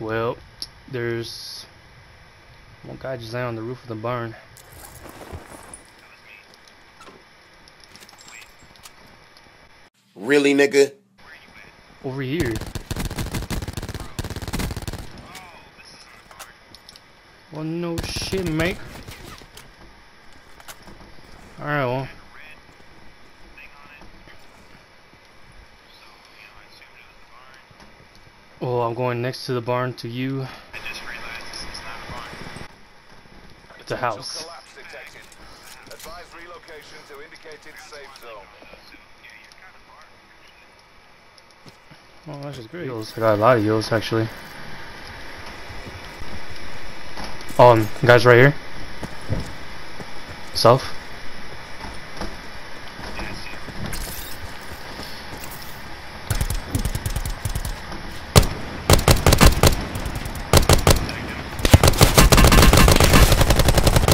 Well, there's one guy just laying on the roof of the barn. Really, nigga? Over here. Well, no shit, mate. Alright, well. Well, I'm going next to the barn to you. It's a house. Collapse detected. Advise relocation to indicated safe zone. Oh, that's just great. Heals. I got a lot of heals, actually. Um, guys right here. South.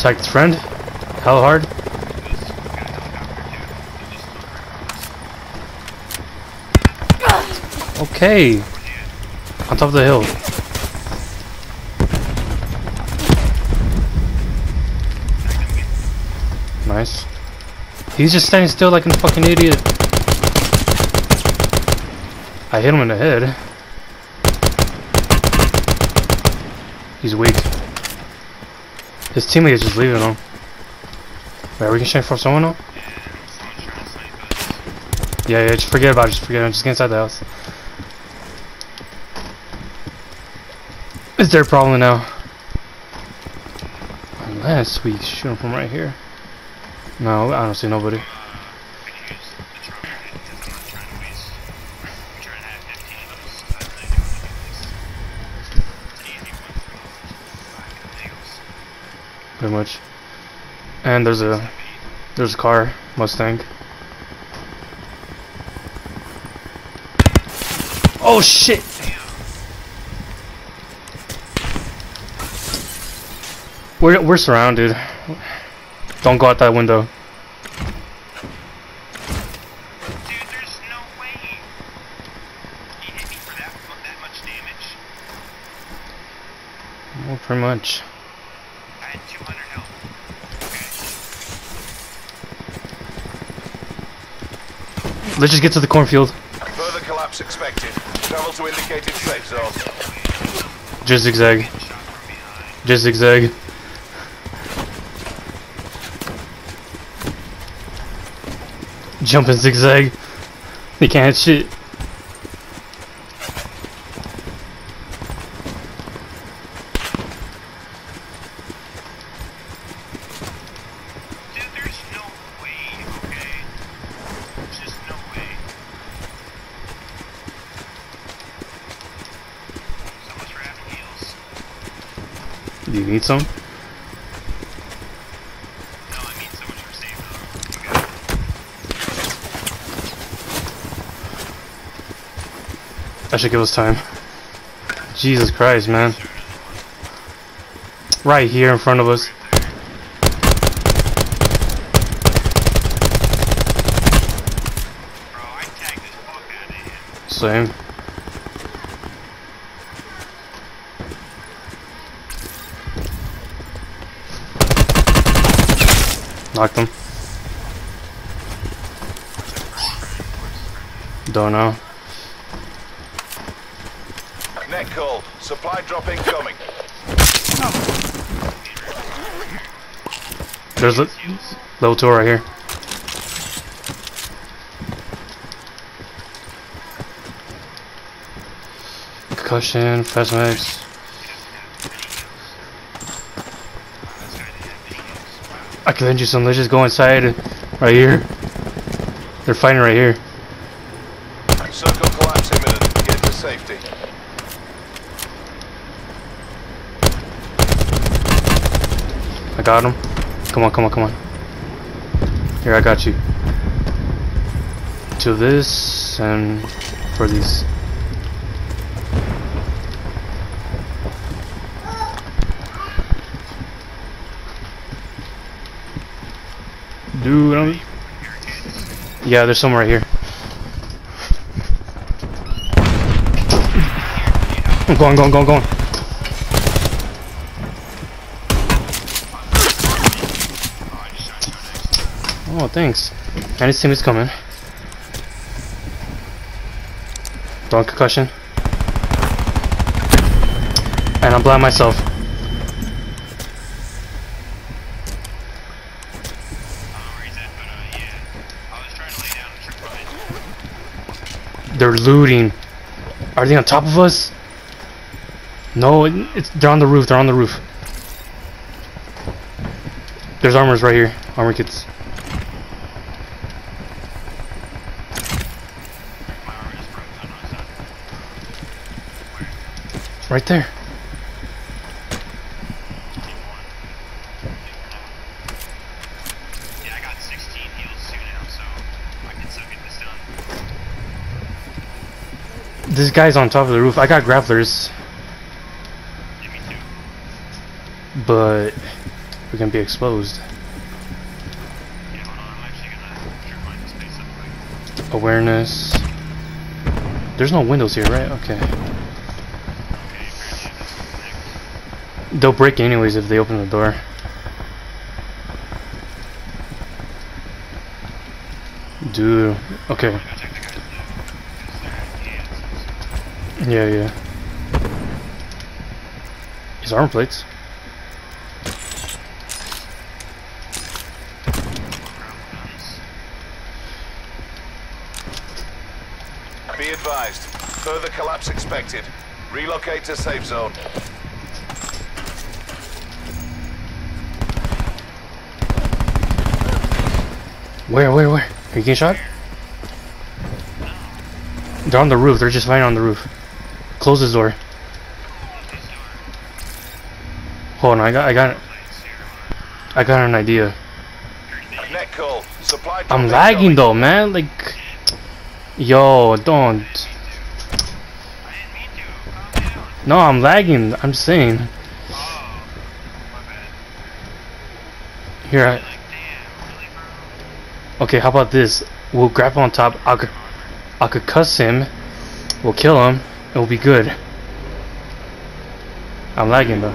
Attack his friend. Hell hard. Okay. On top of the hill. Nice. He's just standing still like a fucking idiot. I hit him in the head. He's weak. His teammate is just leaving him. Wait, we can check for someone now? Yeah, yeah, just forget about it, just forget it, just get inside the house. It's their problem now. Unless we shoot him from right here. No, I don't see nobody. Pretty much. And there's a there's a car, Mustang. Oh shit! We're we're surrounded. Don't go out that window. Let's just get to the cornfield. Further collapse expected. Travel to indicated safe zone. Just zigzag. Shot from behind. Just zigzag. Jump and zigzag. They can't hit shit. Dude, there's no way, okay? There's just no way. So much for having heals. Do you need some? That should give us time. Jesus Christ, man. Right here in front of us. Bro, I tagged this fuck out of him. Same. Knocked him. Don't know. Net call. Supply drop incoming. There's a level two right here. Concussion, fast mags. I can lend you some. Let's just go inside, right here. They're fighting right here. Circle collapse imminent. Get to safety. I got him. Come on, come on, come on. Here, I got you. To this and for these. Dude, I'm... Yeah, there's some right here. I'm going, going, going, going. Oh, thanks. And his team is coming. Throwing concussion. And I'm blind myself. They're looting. Are they on top of us? No, it- it's they're on the roof. They're on the roof. There's armors right here. Armor kits. Right arm is broke. I don't know what's up. Right there. Team one. Yeah, I got 16 heals too now, so I can still get this done. This guy's on top of the roof. I got grapplers, but we can be exposed. Awareness. There's no windows here, right? Okay. They'll break anyways if they open the door. Dude. Okay. I'm gonna check the guys though, because they're hands. Yeah, yeah. His armor plates. Be advised. Further collapse expected. Relocate to safe zone. Where, where, where? Are you getting shot? They're on the roof. They're just lying on the roof. Close this door. Hold on, I got, I got, I got an idea. Net call. Supply I'm lagging though, man. Like, yo, don't. I didn't mean to. Calm down. No, I'm lagging. I'm saying. Here, I, Like, damn, really, bro? okay. How about this? We'll grab on top. I could, I could cuss him. We'll kill him. We'll be good. I'm lagging though.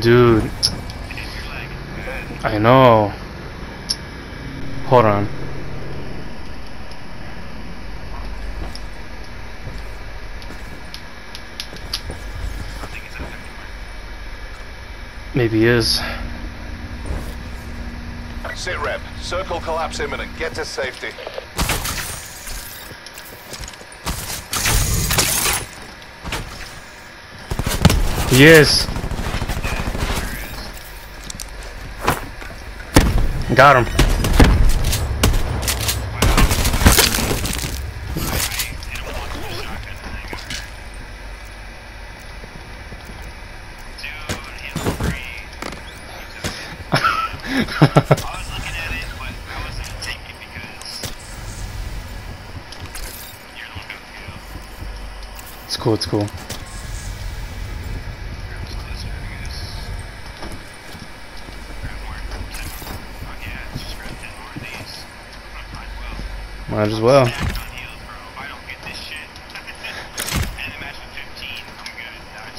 Dude, I know. Hold on. Maybe he is. Sit rep. Circle collapse imminent. Get to safety. Yes. Got him.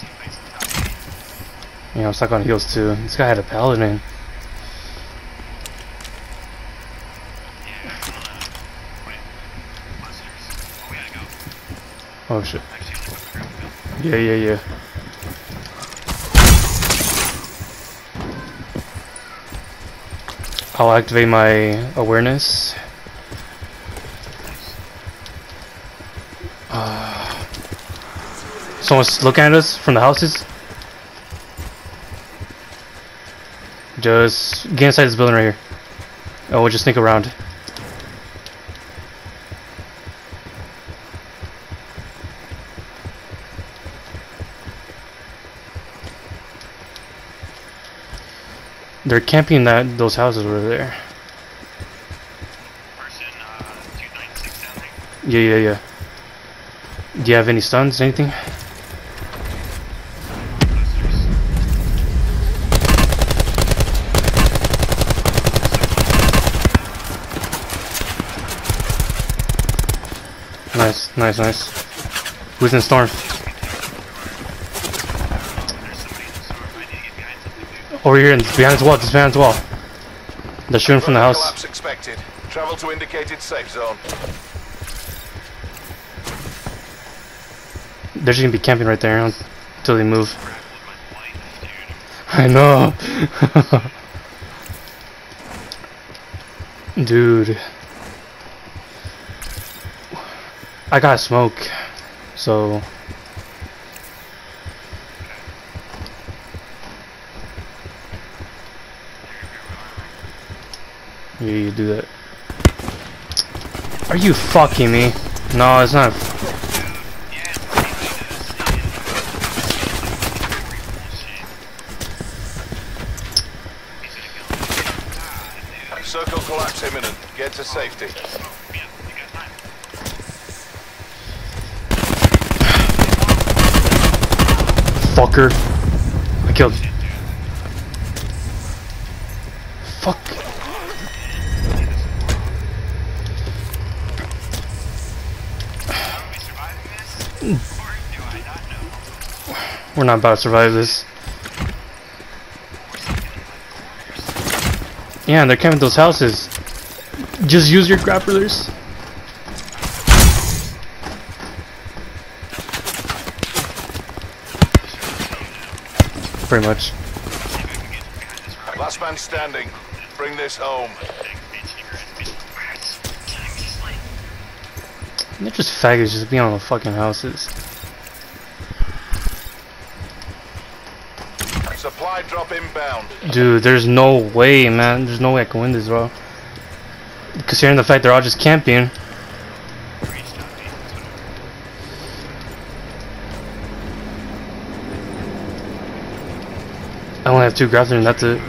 need to place the top eight. Yeah, I'm stuck on heals too. This guy had a paladin. Oh shit. Actually, I'm gonna grab the Yeah, yeah, yeah. I'll activate my awareness. Uh, someone's looking at us from the houses. Just get inside this building right here. Oh, we'll just sneak around. They're camping that those houses over there. Person, 296 down there. Yeah, yeah, yeah. Do you have any stuns? Anything? Nice, nice, nice. Who's in storm? There's somebody in the store. I need to get behind something, dude. Over here, and behind this wall, just behind this wall. They're shooting from the house. collapse expected. Travel to indicated safe zone. They're just gonna be camping right there until they move. Crap with my life, dude. I know. Dude. I got smoke. So. Yeah, you do that. Are you fucking me? No, it's not. Yeah, it's pretty bullshit. He's gonna kill me. Dude. Circle collapse imminent. Get to safety. Yeah, you got time. Fucker. I killed. Fuck. We're not about to survive this. Yeah, they're camping those houses. Just use your grapplers. Pretty much. Last man standing. Bring this home. They're just faggots just being on the fucking houses. Supply drop inbound. Dude, there's no way, man. There's no way I can win this, bro. Considering the fact they're all just camping. I only have two grapplers and that's it.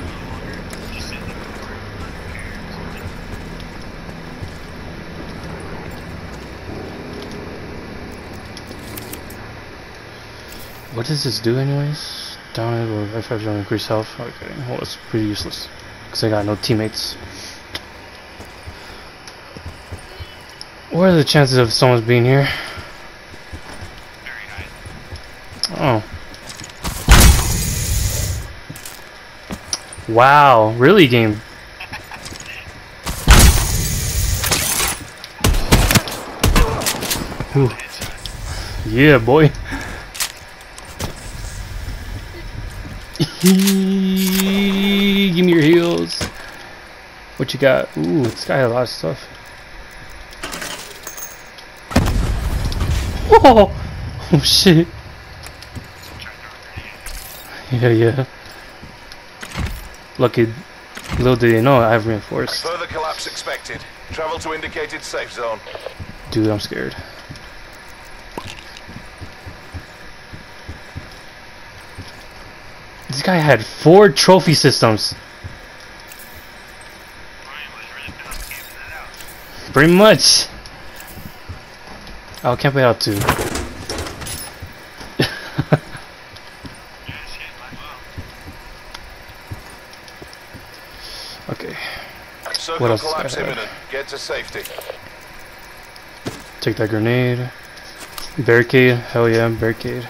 What does this do anyways? Down it or if I don't increase health? Okay, well it's pretty useless. Because I got no teammates. What are the chances of someone's being here? Oh. Wow, really game. Ooh. Yeah, boy. Give me your heals. What you got? Ooh, this guy had a lot of stuff. Oh, oh shit. Yeah, yeah. Lucky, little did they know I have reinforced. Further collapse expected. Travel to indicated safe zone. Dude, I'm scared. Guy had four trophy systems. Pretty much. Oh, can't wait out too. okay, Circle else collapse imminent. Get to safety. take that grenade. Barricade, hell yeah, barricade.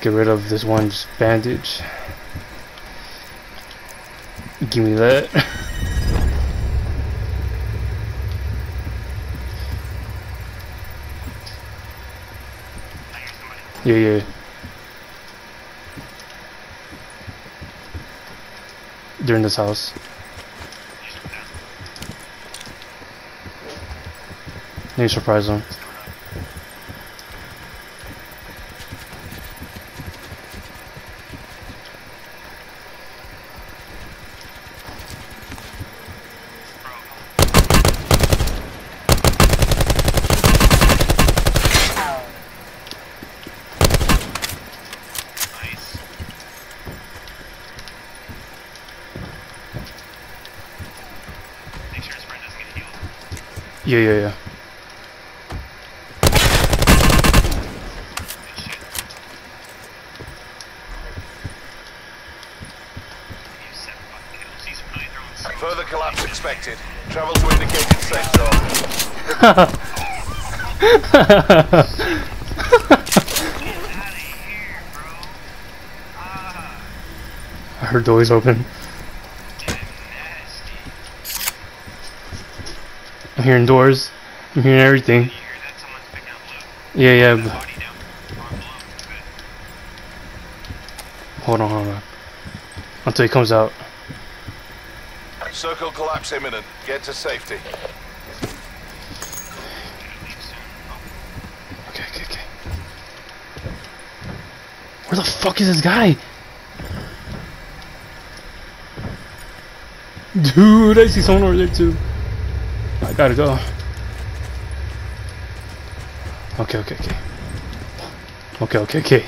Get rid of this one just bandage. Give me that. yeah, yeah. In this house. Need to surprise them. Yeah, yeah, yeah. Good shit. You seven fucking kills. He's really throwing smoke. Further collapse expected. Travel to indicated safe zone. I heard doors open. getting nasty. I'm hearing doors. I'm hearing everything. You hear that? Someone's picking up loot. Yeah, yeah. That but- body down. Or below. Good. Hold on, hold on. Until he comes out. Circle collapse imminent. Get to safety. Gonna leave soon. Okay, okay, okay. Where the fuck is this guy? Dude, I see someone over there too. Gotta go. Oh. Okay, okay, okay. Okay, okay, okay.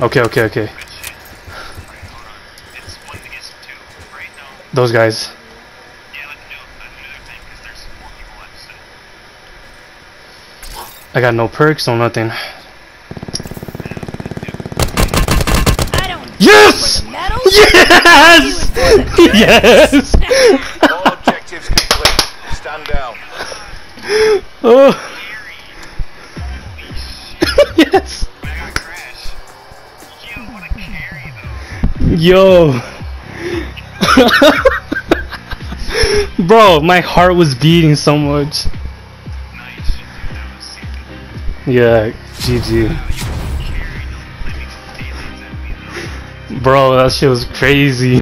Okay, okay, okay. good shit. Alright, hold on. It's one against two, right? No. Those guys. Yeah, let them do, let them do their thing, because there's more people left, so. I got no perks, no nothing. Yes! Yes! Yes! All objectives complete. Stand down. Oh, yes! When I got crash. Yo, what a carry, though. Yo. Bro, my heart was beating so much. Nice shit, dude. That was sick. Yeah, GG. Wow, you carried those living aliens at me, though. Bro, that shit was crazy.